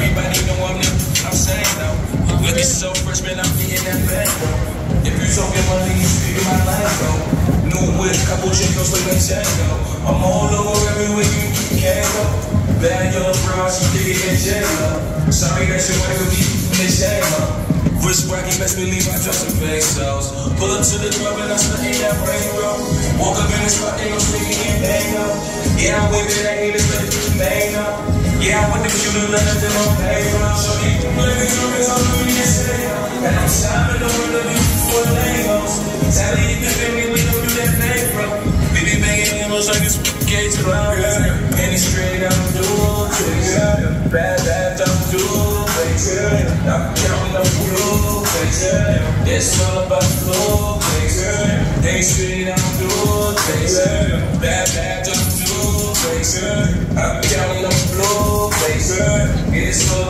so fresh, man, I'm saying though. I'm this so freshman, I'm getting that back, bro. If you talking money, you speaking my lingo. New whip, couple chicos with a tango. I'm all over everywhere you can go. Bad yellow bra, she dig it in jail. Sorry that wife would be the shame. Wrist bracket, best believe I dress in pesos. Pull up to the club and I start in that rainbow. Woke up in the spot, gon' stick it in bango. Yeah, I'm with it, I it, but it's bango. Yeah, I want the shooter, let them on payroll. So you can play the numbers, I'm doing this shit. And I'm stopping over the view for the Legos. Tell me you can feel me, we don't do that thing, bro. We be banging limos like it's Gates Club. And it's straight up, do it. Bad, bad, do it. I'm counting up blue, It's all about the flow, They straight do it. Bad, bad, do it. I'm counting all